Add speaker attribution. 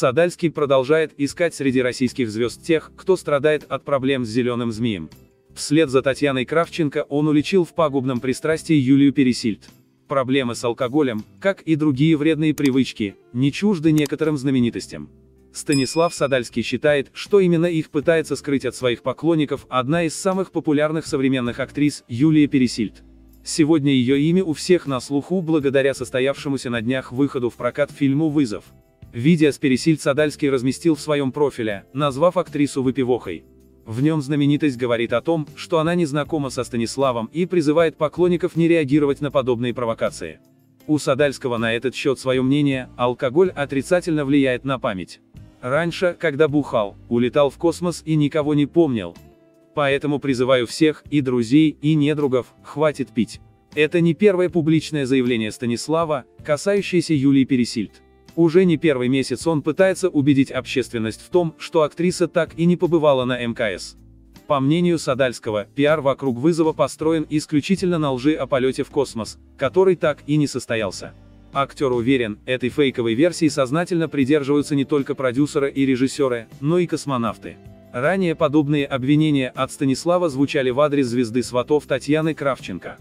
Speaker 1: Садальский продолжает искать среди российских звезд тех, кто страдает от проблем с зеленым змеем. Вслед за Татьяной Кравченко он уличил в пагубном пристрастии Юлию Пересильд. Проблемы с алкоголем, как и другие вредные привычки, не чужды некоторым знаменитостям. Станислав Садальский считает, что именно их пытается скрыть от своих поклонников одна из самых популярных современных актрис, Юлия Пересильд. Сегодня ее имя у всех на слуху благодаря состоявшемуся на днях выходу в прокат фильму «Вызов». Видео с Пересильд Садальский разместил в своем профиле, назвав актрису выпивохой. В нем знаменитость говорит о том, что она не знакома со Станиславом и призывает поклонников не реагировать на подобные провокации. У Садальского на этот счет свое мнение, алкоголь отрицательно влияет на память. Раньше, когда бухал, улетал в космос и никого не помнил. Поэтому призываю всех, и друзей, и недругов, хватит пить. Это не первое публичное заявление Станислава, касающееся Юлии Пересильд. Уже не первый месяц он пытается убедить общественность в том, что актриса так и не побывала на МКС. По мнению Садальского, пиар вокруг вызова построен исключительно на лжи о полете в космос, который так и не состоялся. Актер уверен, этой фейковой версии сознательно придерживаются не только продюсеры и режиссеры, но и космонавты. Ранее подобные обвинения от Станислава звучали в адрес звезды сватов Татьяны Кравченко.